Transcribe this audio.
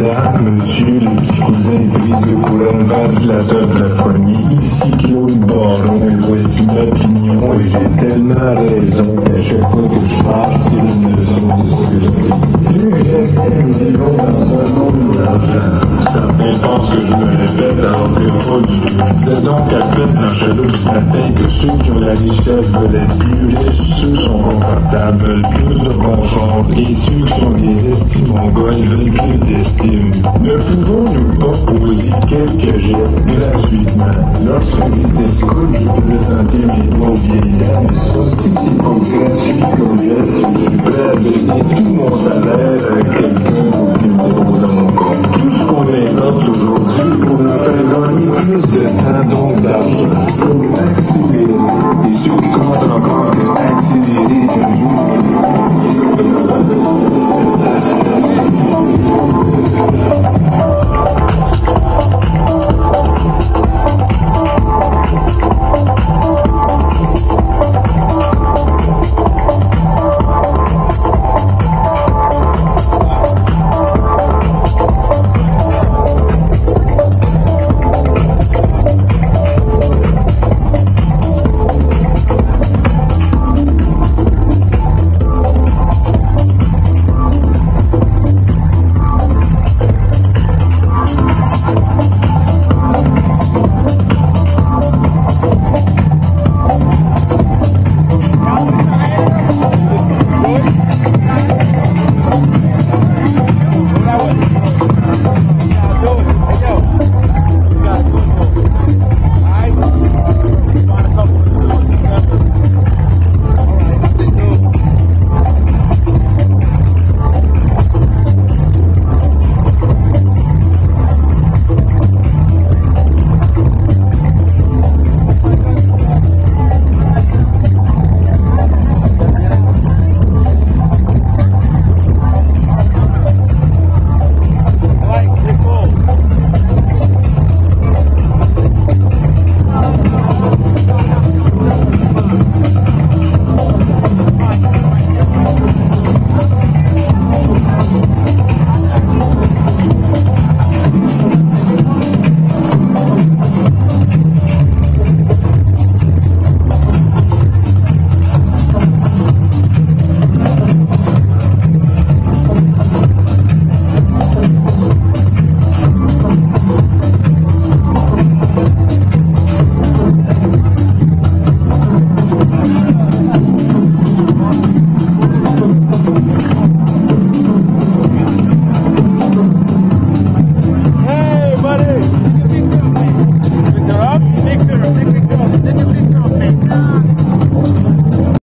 madame, monsieur, les petits cousins prises de courant ventilateur de la fournie. Ici Claude Baron, et voici ma opinion, et j'ai tellement raison qu'à chaque fois que je parle, c'est une matin que ceux qui ont la richesse être plus riches, ceux sont confortables plus de confort, et ceux qui sont des estimes mongols veulent plus d'estime. Ne pouvons-nous pas poser quelques gestes gratuitement? Lorsque scout, je faisais sentir mes doigts aux vieilles dames. Aussi, c'est pas gratuit comme geste. Je suis prêt à donner tout mon salaire